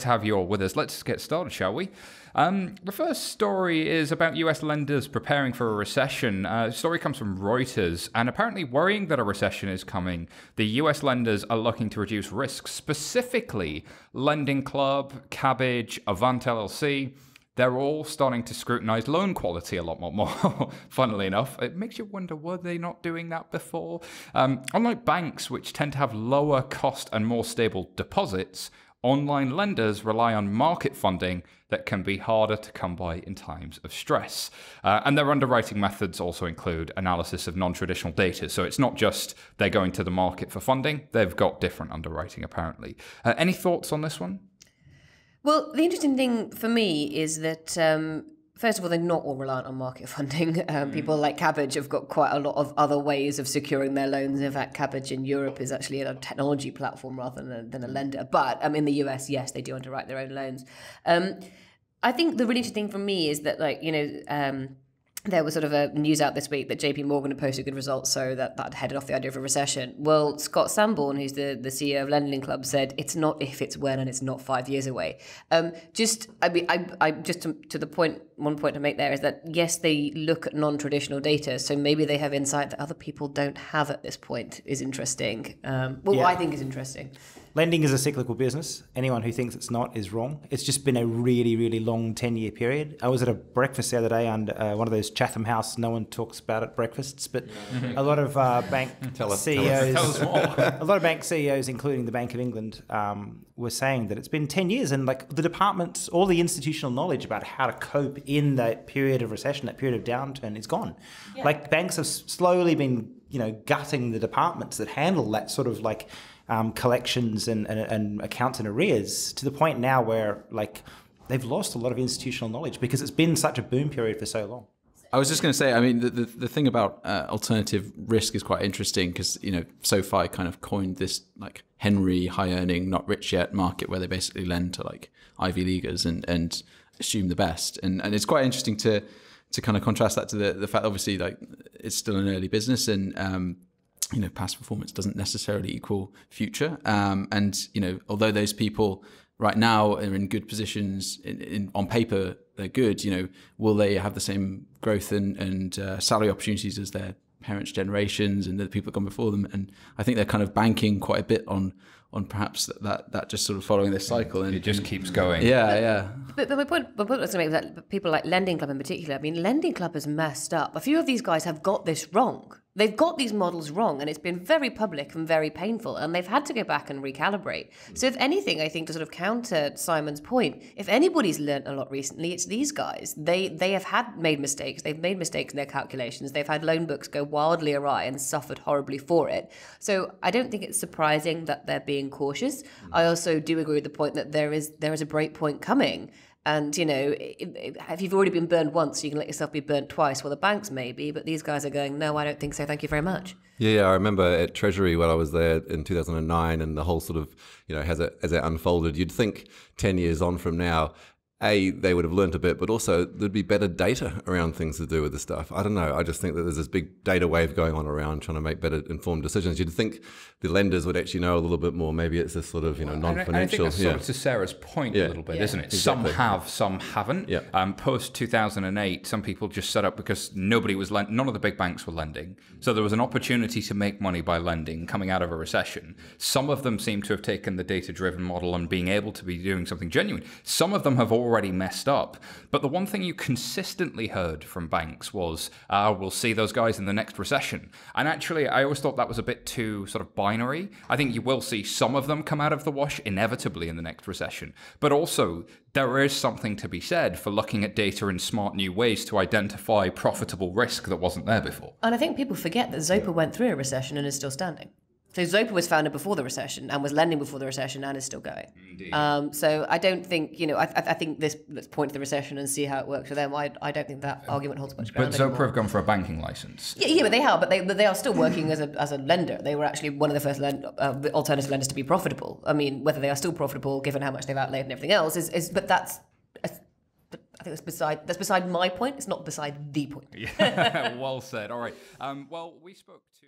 to have you all with us. Let's get started, shall we? Um, the first story is about US lenders preparing for a recession. Uh, story comes from Reuters, and apparently worrying that a recession is coming, the US lenders are looking to reduce risks, specifically Lending Club, Kabbage, Avant LLC they're all starting to scrutinize loan quality a lot more. more. Funnily enough, it makes you wonder were they not doing that before? Um, unlike banks, which tend to have lower cost and more stable deposits, online lenders rely on market funding that can be harder to come by in times of stress. Uh, and their underwriting methods also include analysis of non traditional data. So it's not just they're going to the market for funding, they've got different underwriting apparently. Uh, any thoughts on this one? Well, the interesting thing for me is that um, first of all, they're not all reliant on market funding. Um, mm. People like Kabbage have got quite a lot of other ways of securing their loans. In fact, Kabbage in Europe is actually a technology platform rather than a, than a lender. But um, in the US, yes, they do underwrite their own loans. Um, I think the really interesting thing for me is that, like, you know, um, there was sort of a news out this week that JP Morgan had posted good results, so that that headed off the idea of a recession. Well, Scott Sanborn, who's the, the CEO of Lending Club, said it's not if, it's when, and it's not five years away. Um, just, I mean, I, I just to, to, the point, one point to make there is that yes, they look at non-traditional data, so maybe they have insight that other people don't have at this point. Is interesting. Um, well, yeah. I think is interesting. Lending is a cyclical business. Anyone who thinks it's not is wrong. It's just been a really, really long 10 year period. I was at a breakfast the other day and uh, one of those Chatham House, no one talks about at breakfasts, but a lot of uh, bank tell us, CEOs, tell us, tell us a lot of bank CEOs, including the Bank of England, um, were saying that it's been 10 years and like the departments, all the institutional knowledge about how to cope in that period of recession, that period of downturn is gone. Yeah. Like banks have slowly been, you know, gutting the departments that handle that sort of like um, collections and, and, and accounts and arrears to the point now where like they've lost a lot of institutional knowledge because it's been such a boom period for so long. I was just going to say, I mean, the, the, the thing about uh, alternative risk is quite interesting because, you know, SoFi kind of coined this like Henry high earning, not rich yet market where they basically lend to like Ivy Leaguers and, and assume the best. And, and it's quite interesting to, to kind of contrast that to the, the fact, obviously, like it's still an early business and, um, you know, past performance doesn't necessarily equal future. Um, and, you know, although those people right now are in good positions in, in, on paper, they're good, you know, will they have the same growth and, and uh, salary opportunities as their parents' generations and the people that gone before them? And I think they're kind of banking quite a bit on, on perhaps that, that, that just sort of following this cycle. And it just keeps going. Yeah, but, yeah. But, but my point, my point was to make that people like Lending Club in particular, I mean, Lending Club has messed up. A few of these guys have got this wrong they've got these models wrong and it's been very public and very painful and they've had to go back and recalibrate. So if anything, I think to sort of counter Simon's point, if anybody's learned a lot recently, it's these guys. They they have had made mistakes. They've made mistakes in their calculations. They've had loan books go wildly awry and suffered horribly for it. So I don't think it's surprising that they're being cautious. I also do agree with the point that there is there is a break point coming. And, you know, if you've already been burned once, you can let yourself be burnt twice. Well, the banks may be, but these guys are going, no, I don't think so. Thank you very much. Yeah, yeah. I remember at Treasury when I was there in 2009 and the whole sort of, you know, as it, as it unfolded, you'd think 10 years on from now, a they would have learnt a bit, but also there'd be better data around things to do with this stuff. I don't know. I just think that there's this big data wave going on around trying to make better informed decisions. You'd think the lenders would actually know a little bit more. Maybe it's this sort of you know non-financial. I, think that's yeah. sort of to Sarah's point yeah. a little bit, yeah. isn't it? Exactly. Some have, some haven't. Yeah. Um, Post 2008, some people just set up because nobody was lent. None of the big banks were lending, so there was an opportunity to make money by lending coming out of a recession. Some of them seem to have taken the data-driven model and being able to be doing something genuine. Some of them have already messed up up. But the one thing you consistently heard from banks was, uh, we'll see those guys in the next recession. And actually, I always thought that was a bit too sort of binary. I think you will see some of them come out of the wash inevitably in the next recession. But also, there is something to be said for looking at data in smart new ways to identify profitable risk that wasn't there before. And I think people forget that Zopa went through a recession and is still standing. So Zopa was founded before the recession and was lending before the recession and is still going. Um, so I don't think you know. I, I, think this let's point to the recession and see how it works for them. I, I don't think that argument holds much ground. But Zopa have gone for a banking license. Yeah, yeah, but they have. But they but they are still working as a as a lender. They were actually one of the first lend, uh, alternative lenders to be profitable. I mean, whether they are still profitable given how much they've outlaid and everything else is, is but that's. I think that's beside that's beside my point. It's not beside the point. yeah, well said. All right. Um, well, we spoke to.